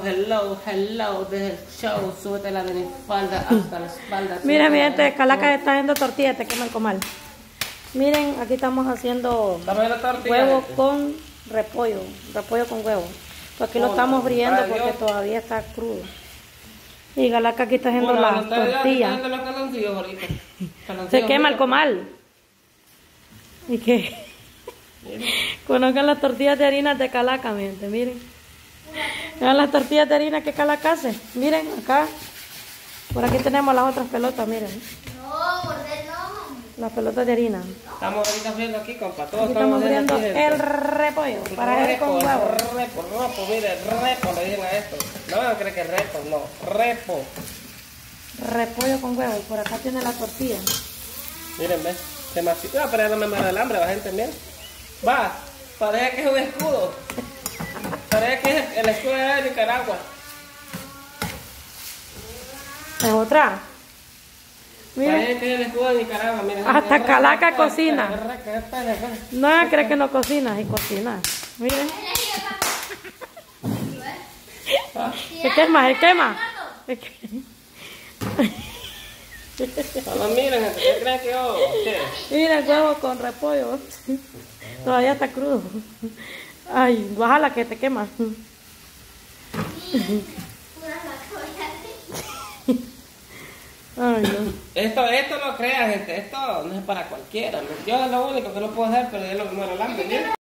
Hello, hello, desde el show, súbete la de mi falda hasta la espalda. Miren, mi gente, Calaca está haciendo tortilla, te quema el comal. Miren, aquí estamos haciendo huevo con repollo, repollo con huevo. Pues aquí lo estamos friendo porque Dios. todavía está crudo. Y Galaca aquí está haciendo Bueno, la está ya tortilla. quitando los caloncillos ahorita. Se quema el mira. comal. ¿Y qué? Conozcan las tortillas de harina de Calaca, mi gente, miren. Vean las tortillas de harina que Calaca hace. Miren, acá. Por aquí tenemos las otras pelotas, miren. No, morder no. Las pelotas de harina. Estamos ahorita friendo aquí, compa. Todos Aquí estamos friendo aquí, el repollo para hacer con huevo. Repo, repo, mire, repo le dicen a esto. No a creer que es repo, no, repo. Repollo con huevo. Y por acá tiene la tortilla. Miren, ve, se me No, pero ya no me muere el hambre, va gente, miren. Va, parece que es un escudo. Parece que es el escudo de Nicaragua. Es otra. Miren. Parece que es el escudo de Nicaragua, miren. Hasta gente. Calaca Repo, cocina. No, cree que no cocina. Y cocina. Miren. Se quema, se quema. Se quema. Solo miren, ¿qué creen que yo? ¿Qué? Miren, huevo con repollo. Todavía está crudo. Ay, bájala que te quema. Ay, no. Esto, esto no crean, gente, esto no es para cualquiera. Yo es lo único que no puedo hacer, pero es lo que miren.